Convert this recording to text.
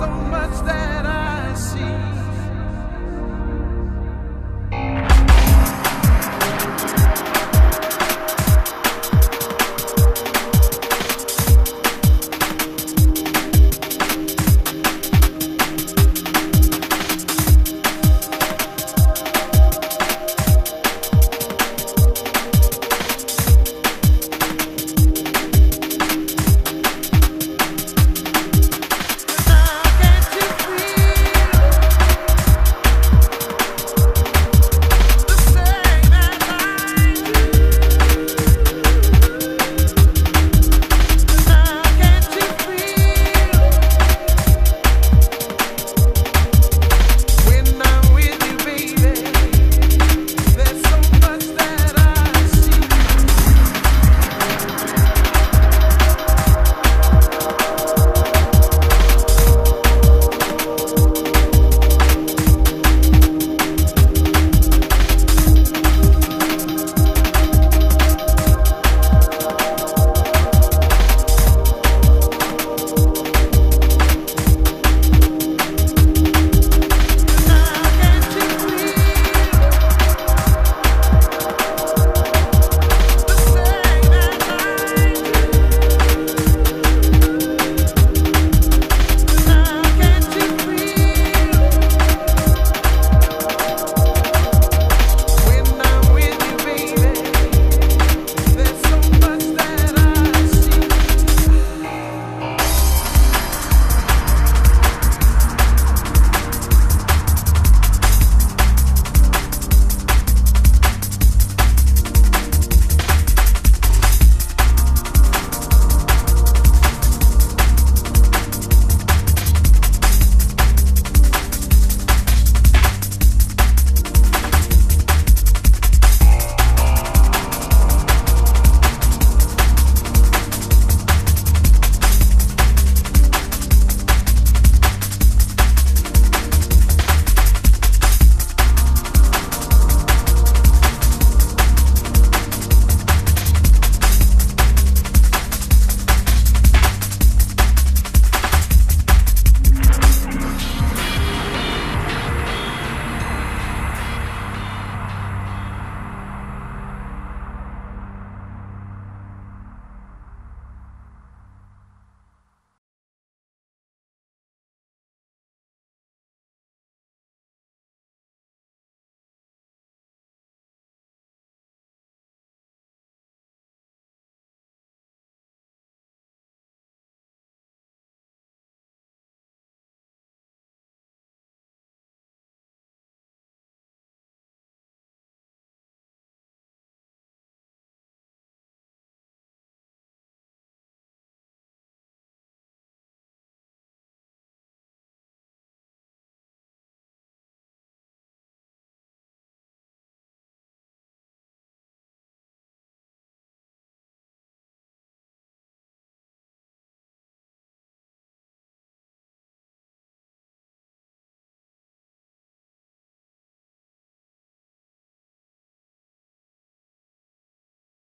so much that I see.